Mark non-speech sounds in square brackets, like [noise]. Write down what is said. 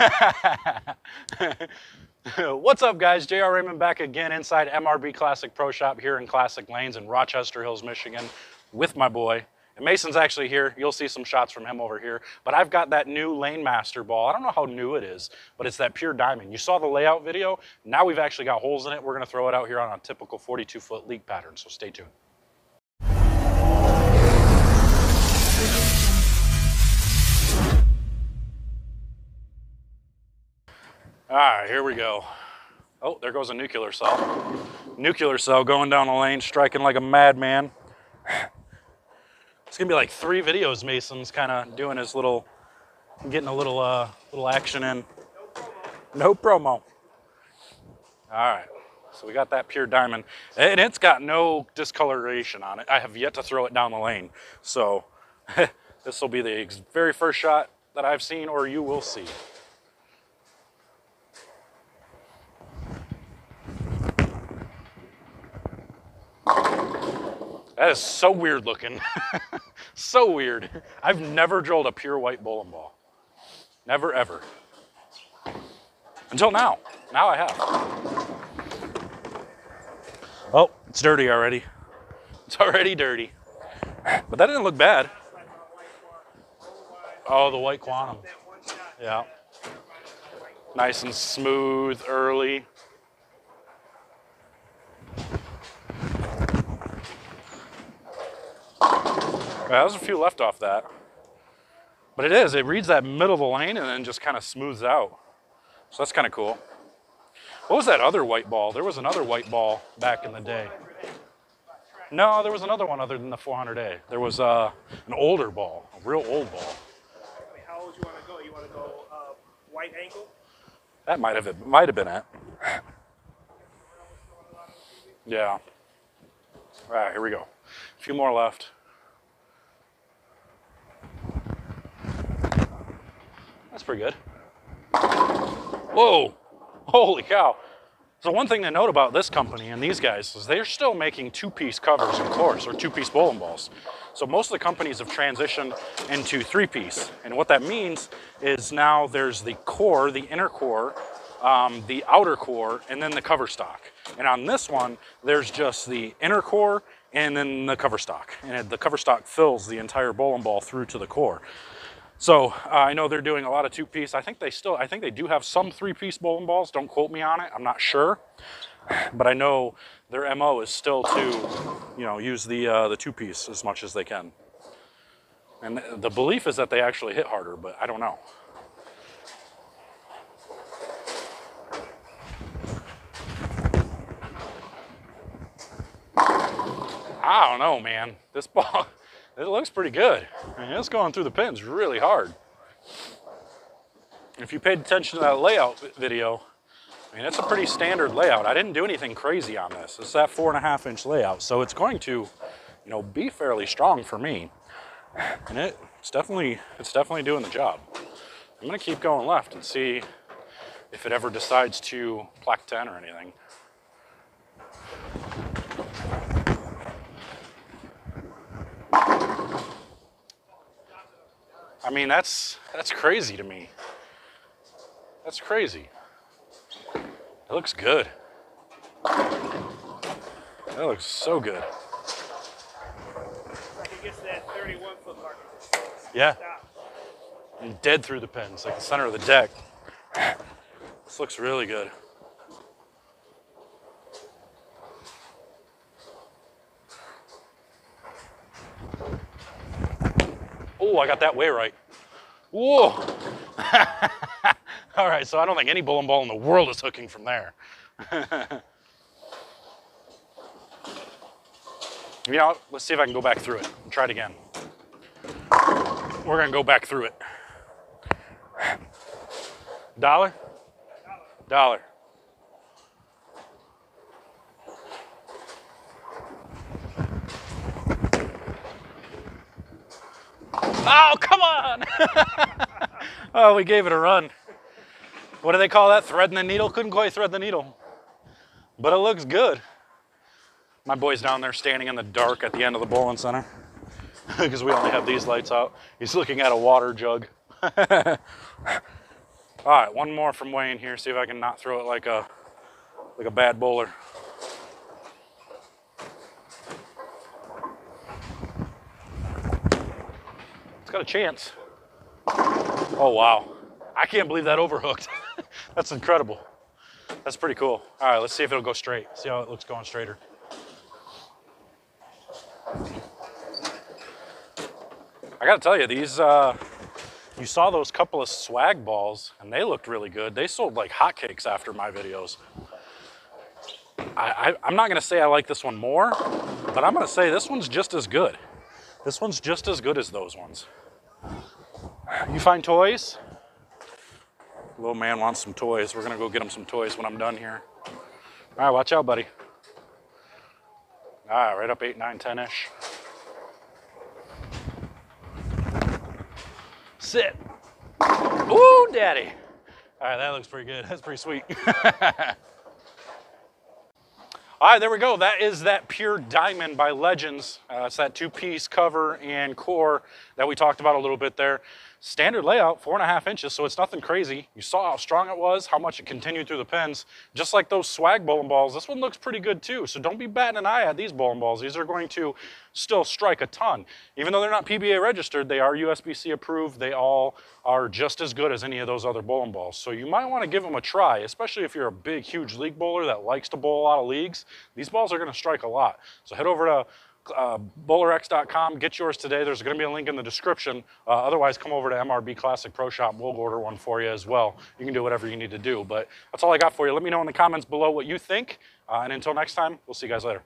[laughs] What's up, guys? JR Raymond back again inside MRB Classic Pro Shop here in Classic Lanes in Rochester Hills, Michigan with my boy. And Mason's actually here. You'll see some shots from him over here. But I've got that new Lane Master ball. I don't know how new it is, but it's that pure diamond. You saw the layout video. Now we've actually got holes in it. We're going to throw it out here on a typical 42 foot league pattern. So stay tuned. Right, here we go. Oh, there goes a nuclear cell. Nuclear cell going down the lane, striking like a madman. It's gonna be like three videos Mason's kind of doing his little, getting a little, uh, little action in. No promo. All right, so we got that pure diamond. And it's got no discoloration on it. I have yet to throw it down the lane. So [laughs] this will be the very first shot that I've seen or you will see. That is so weird looking. [laughs] so weird. I've never drilled a pure white bowling ball. Never, ever. Until now. Now I have. Oh, it's dirty already. It's already dirty. But that didn't look bad. Oh, the white quantum. Yeah. Nice and smooth early. Well, there's a few left off that. But it is, it reads that middle of the lane and then just kind of smooths out. So that's kind of cool. What was that other white ball? There was another white ball back in the day. No, there was another one other than the 400A. There was uh, an older ball, a real old ball. I mean, how old you want to go? You want to go uh, white angle? That might have it might have been it. Yeah. All right, here we go. A few more left. That's pretty good. Whoa, holy cow. So one thing to note about this company and these guys is they're still making two-piece covers, of course, or two-piece bowling balls. So most of the companies have transitioned into three-piece. And what that means is now there's the core, the inner core, um, the outer core, and then the cover stock. And on this one, there's just the inner core and then the cover stock. And the cover stock fills the entire bowling ball through to the core. So uh, I know they're doing a lot of two-piece. I think they still, I think they do have some three-piece bowling balls. Don't quote me on it. I'm not sure, but I know their mo is still to, you know, use the uh, the two-piece as much as they can. And the, the belief is that they actually hit harder, but I don't know. I don't know, man. This [laughs] ball, it looks pretty good. I mean, it's going through the pins really hard. If you paid attention to that layout video, I mean, it's a pretty standard layout. I didn't do anything crazy on this. It's that four and a half inch layout. So it's going to, you know, be fairly strong for me. And it, it's definitely, it's definitely doing the job. I'm gonna keep going left and see if it ever decides to plaque 10 or anything. I mean, that's that's crazy to me. That's crazy. It looks good. That looks so good. Like it gets to that 31 foot mark. Yeah, and dead through the pins, like the center of the deck. This looks really good. Oh, I got that way right. Whoa. [laughs] All right, so I don't think any bowling ball in the world is hooking from there. [laughs] you know, let's see if I can go back through it. Try it again. We're gonna go back through it. Dollar? Dollar. Oh, come on! [laughs] oh, we gave it a run. What do they call that? Threading the needle? Couldn't quite thread the needle. But it looks good. My boy's down there standing in the dark at the end of the bowling center [laughs] because we only have these lights out. He's looking at a water jug. [laughs] All right, one more from Wayne here. See if I can not throw it like a like a bad bowler. It's got a chance. Oh wow. I can't believe that overhooked. [laughs] That's incredible. That's pretty cool. All right, let's see if it'll go straight. See how it looks going straighter. I gotta tell you, these, uh, you saw those couple of swag balls and they looked really good. They sold like hotcakes after my videos. I, I, I'm not gonna say I like this one more, but I'm gonna say this one's just as good. This one's just as good as those ones. You find toys? Little man wants some toys. We're gonna go get him some toys when I'm done here. All right, watch out, buddy. All right, up eight, nine, ten-ish. Sit. Ooh, daddy. All right, that looks pretty good. [laughs] That's pretty sweet. [laughs] All right, there we go. That is that Pure Diamond by Legends. Uh, it's that two-piece cover and core that we talked about a little bit there. Standard layout, four and a half inches, so it's nothing crazy. You saw how strong it was, how much it continued through the pins. Just like those swag bowling balls, this one looks pretty good too. So don't be batting an eye at these bowling balls. These are going to still strike a ton. Even though they're not PBA registered, they are USBC approved. They all are just as good as any of those other bowling balls. So you might want to give them a try, especially if you're a big, huge league bowler that likes to bowl a lot of leagues. These balls are going to strike a lot. So head over to uh, bowlerx.com. Get yours today. There's going to be a link in the description. Uh, otherwise, come over to MRB Classic Pro Shop. We'll order one for you as well. You can do whatever you need to do. But that's all I got for you. Let me know in the comments below what you think. Uh, and until next time, we'll see you guys later.